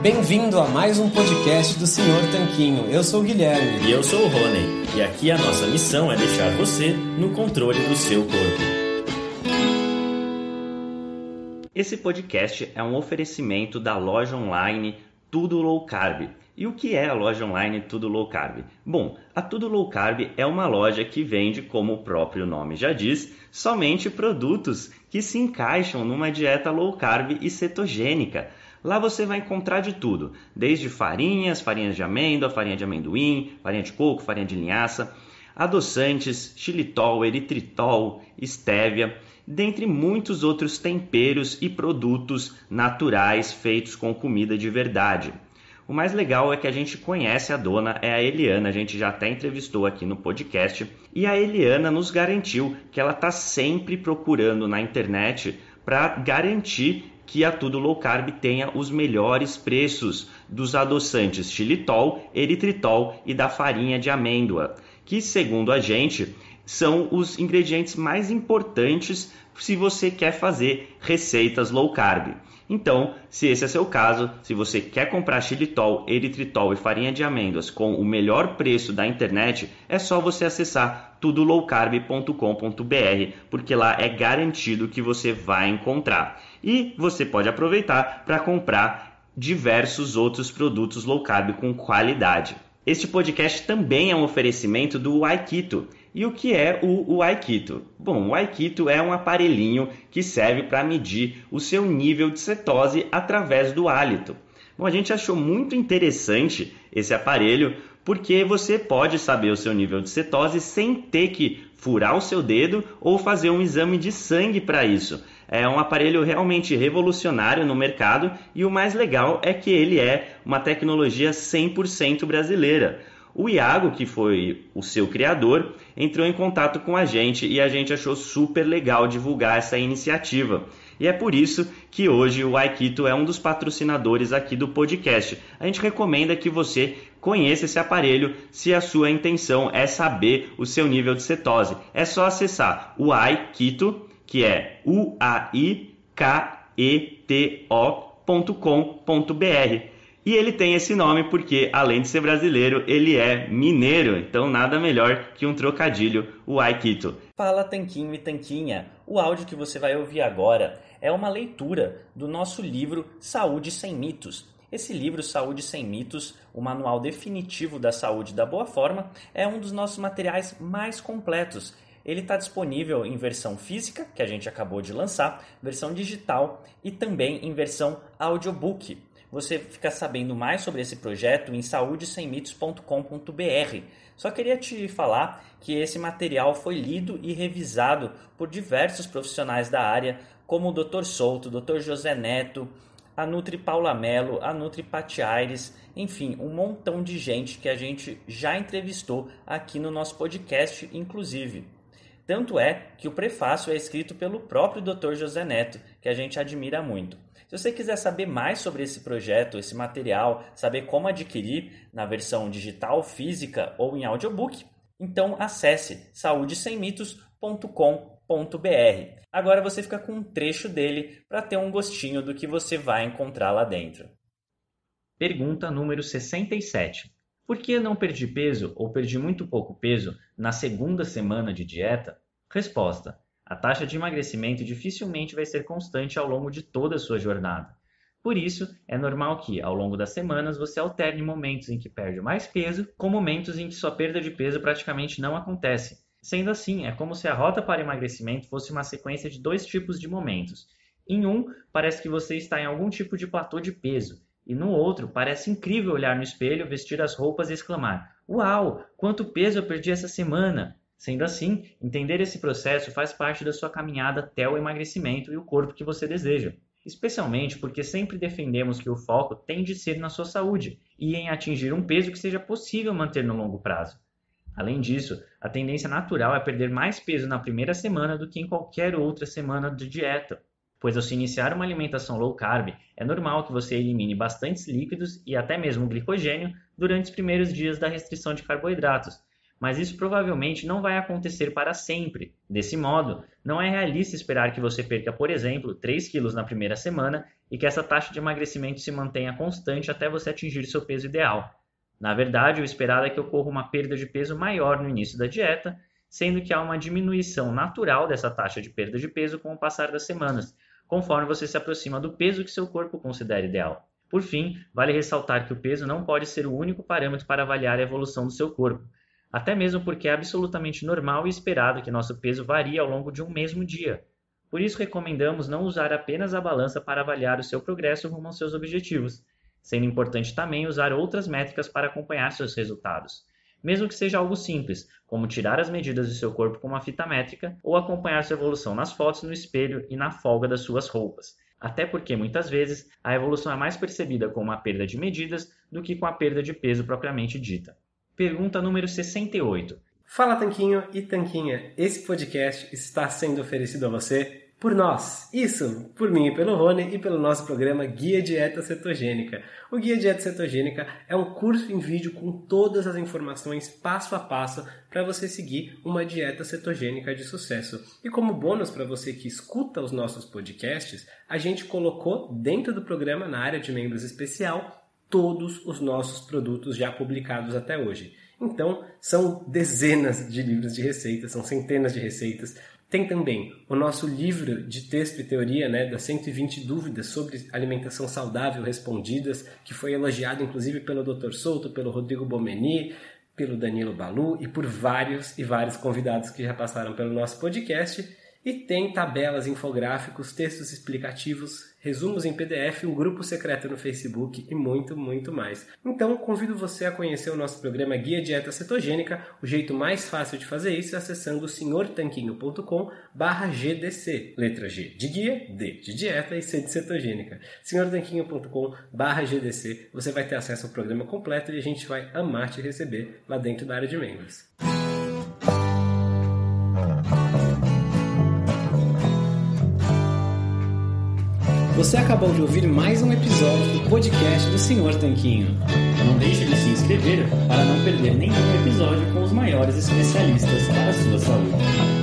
Bem-vindo a mais um podcast do Senhor Tanquinho. Eu sou o Guilherme. E eu sou o Rony. E aqui a nossa missão é deixar você no controle do seu corpo. Esse podcast é um oferecimento da loja online Tudo Low Carb. E o que é a loja online Tudo Low Carb? Bom, a Tudo Low Carb é uma loja que vende, como o próprio nome já diz, somente produtos que se encaixam numa dieta low carb e cetogênica. Lá você vai encontrar de tudo, desde farinhas, farinhas de amêndoa, farinha de amendoim, farinha de coco, farinha de linhaça, adoçantes, xilitol, eritritol, estévia, dentre muitos outros temperos e produtos naturais feitos com comida de verdade. O mais legal é que a gente conhece a dona, é a Eliana, a gente já até entrevistou aqui no podcast, e a Eliana nos garantiu que ela está sempre procurando na internet para garantir que a Tudo Low Carb tenha os melhores preços dos adoçantes xilitol, eritritol e da farinha de amêndoa, que segundo a gente são os ingredientes mais importantes se você quer fazer receitas low carb. Então, se esse é seu caso, se você quer comprar xilitol, eritritol e farinha de amêndoas com o melhor preço da internet, é só você acessar tudolowcarb.com.br, porque lá é garantido que você vai encontrar. E você pode aproveitar para comprar diversos outros produtos low carb com qualidade. Este podcast também é um oferecimento do Aikito. E o que é o, o? Bom, o Aikito é um aparelhinho que serve para medir o seu nível de cetose através do hálito. Bom, a gente achou muito interessante esse aparelho porque você pode saber o seu nível de cetose sem ter que furar o seu dedo ou fazer um exame de sangue para isso. É um aparelho realmente revolucionário no mercado e o mais legal é que ele é uma tecnologia 100% brasileira. O Iago, que foi o seu criador, entrou em contato com a gente e a gente achou super legal divulgar essa iniciativa. E é por isso que hoje o Aikito é um dos patrocinadores aqui do podcast. A gente recomenda que você conheça esse aparelho se a sua intenção é saber o seu nível de cetose. É só acessar o Aikito, que é u a i k e ele tem esse nome porque, além de ser brasileiro, ele é mineiro, então nada melhor que um trocadilho, o Aikito. Fala Tanquinho e Tanquinha! O áudio que você vai ouvir agora é uma leitura do nosso livro Saúde Sem Mitos. Esse livro, Saúde Sem Mitos, o manual definitivo da saúde da boa forma, é um dos nossos materiais mais completos. Ele está disponível em versão física, que a gente acabou de lançar, versão digital e também em versão audiobook. Você fica sabendo mais sobre esse projeto em saudesemitos.com.br. Só queria te falar que esse material foi lido e revisado por diversos profissionais da área, como o Dr. Souto, Dr. José Neto, a Nutri Paula Mello, a Nutri Pati Aires, enfim, um montão de gente que a gente já entrevistou aqui no nosso podcast, inclusive. Tanto é que o prefácio é escrito pelo próprio Dr. José Neto, que a gente admira muito. Se você quiser saber mais sobre esse projeto, esse material, saber como adquirir na versão digital, física ou em audiobook, então acesse saudesemitos.com.br. Agora você fica com um trecho dele para ter um gostinho do que você vai encontrar lá dentro. Pergunta número 67. Por que não perdi peso ou perdi muito pouco peso na segunda semana de dieta? Resposta: a taxa de emagrecimento dificilmente vai ser constante ao longo de toda a sua jornada. Por isso, é normal que, ao longo das semanas, você alterne momentos em que perde mais peso com momentos em que sua perda de peso praticamente não acontece. Sendo assim, é como se a rota para emagrecimento fosse uma sequência de dois tipos de momentos. Em um, parece que você está em algum tipo de platô de peso, e no outro, parece incrível olhar no espelho, vestir as roupas e exclamar: Uau, quanto peso eu perdi essa semana! Sendo assim, entender esse processo faz parte da sua caminhada até o emagrecimento e o corpo que você deseja. Especialmente porque sempre defendemos que o foco tem de ser na sua saúde e em atingir um peso que seja possível manter no longo prazo. Além disso, a tendência natural é perder mais peso na primeira semana do que em qualquer outra semana de dieta, pois ao se iniciar uma alimentação low carb, é normal que você elimine bastantes líquidos e até mesmo glicogênio durante os primeiros dias da restrição de carboidratos, mas isso provavelmente não vai acontecer para sempre. Desse modo, não é realista esperar que você perca, por exemplo, 3 quilos na primeira semana e que essa taxa de emagrecimento se mantenha constante até você atingir seu peso ideal. Na verdade, o esperado é que ocorra uma perda de peso maior no início da dieta, sendo que há uma diminuição natural dessa taxa de perda de peso com o passar das semanas, conforme você se aproxima do peso que seu corpo considera ideal. Por fim, vale ressaltar que o peso não pode ser o único parâmetro para avaliar a evolução do seu corpo, até mesmo porque é absolutamente normal e esperado que nosso peso varie ao longo de um mesmo dia. Por isso, recomendamos não usar apenas a balança para avaliar o seu progresso rumo aos seus objetivos, sendo importante também usar outras métricas para acompanhar seus resultados. Mesmo que seja algo simples, como tirar as medidas do seu corpo com uma fita métrica ou acompanhar sua evolução nas fotos no espelho e na folga das suas roupas. Até porque muitas vezes a evolução é mais percebida com uma perda de medidas do que com a perda de peso propriamente dita. Pergunta número 68. Fala Tanquinho e Tanquinha, esse podcast está sendo oferecido a você por nós. Isso, por mim e pelo Rony e pelo nosso programa Guia Dieta Cetogênica. O Guia Dieta Cetogênica é um curso em vídeo com todas as informações passo a passo para você seguir uma dieta cetogênica de sucesso. E como bônus para você que escuta os nossos podcasts, a gente colocou dentro do programa, na área de membros especial, todos os nossos produtos já publicados até hoje. Então, são dezenas de livros de receitas, são centenas de receitas. Tem também o nosso livro de texto e teoria, né, das 120 dúvidas sobre alimentação saudável respondidas, que foi elogiado inclusive pelo Dr. Souto, pelo Rodrigo Bomeni, pelo Danilo Balu e por vários e vários convidados que já passaram pelo nosso podcast. E tem tabelas, infográficos, textos explicativos, resumos em PDF, um grupo secreto no Facebook e muito, muito mais. Então, convido você a conhecer o nosso programa Guia Dieta Cetogênica. O jeito mais fácil de fazer isso é acessando senhortanquinho.com GDC. Letra G de guia, D de dieta e C de cetogênica. senhortanquinho.com GDC. Você vai ter acesso ao programa completo e a gente vai amar te receber lá dentro da área de membros. Você acabou de ouvir mais um episódio do podcast do Senhor Tanquinho. Não deixe de se inscrever para não perder nenhum episódio com os maiores especialistas para a sua saúde.